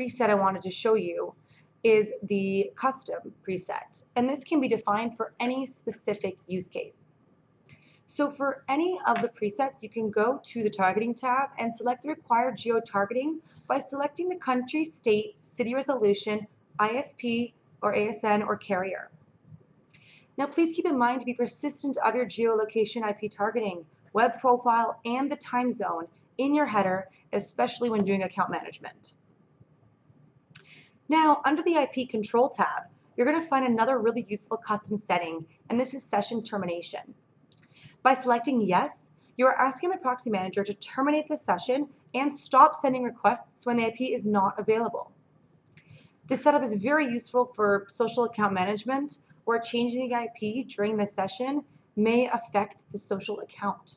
preset I wanted to show you is the custom preset, and this can be defined for any specific use case. So for any of the presets, you can go to the Targeting tab and select the required geo-targeting by selecting the country, state, city resolution, ISP, or ASN, or carrier. Now please keep in mind to be persistent of your geolocation IP targeting, web profile, and the time zone in your header, especially when doing account management. Now, under the IP Control tab, you're going to find another really useful custom setting, and this is session termination. By selecting Yes, you are asking the proxy manager to terminate the session and stop sending requests when the IP is not available. This setup is very useful for social account management where changing the IP during the session may affect the social account.